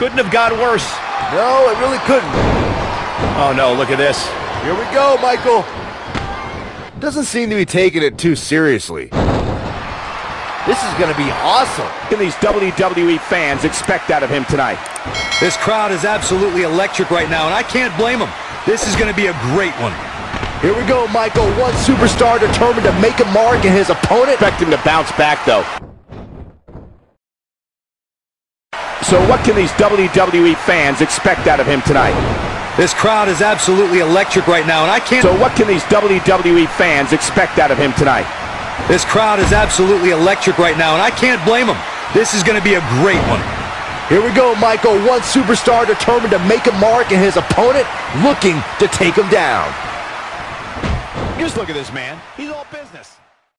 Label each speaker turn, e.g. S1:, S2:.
S1: Couldn't have gone worse.
S2: No, it really couldn't.
S1: Oh, no, look at this.
S2: Here we go, Michael. Doesn't seem to be taking it too seriously. This is going to be awesome.
S1: What can these WWE fans expect out of him tonight?
S3: This crowd is absolutely electric right now, and I can't blame them. This is going to be a great one.
S2: Here we go, Michael. One superstar determined to make a mark in his opponent.
S1: Expect him to bounce back, though. So what can these WWE fans expect out of him tonight?
S3: This crowd is absolutely electric right now, and I can't...
S1: So what can these WWE fans expect out of him tonight?
S3: This crowd is absolutely electric right now, and I can't blame them. This is going to be a great one.
S2: Here we go, Michael. One superstar determined to make a mark and his opponent, looking to take him down.
S1: Just look at this man. He's all business.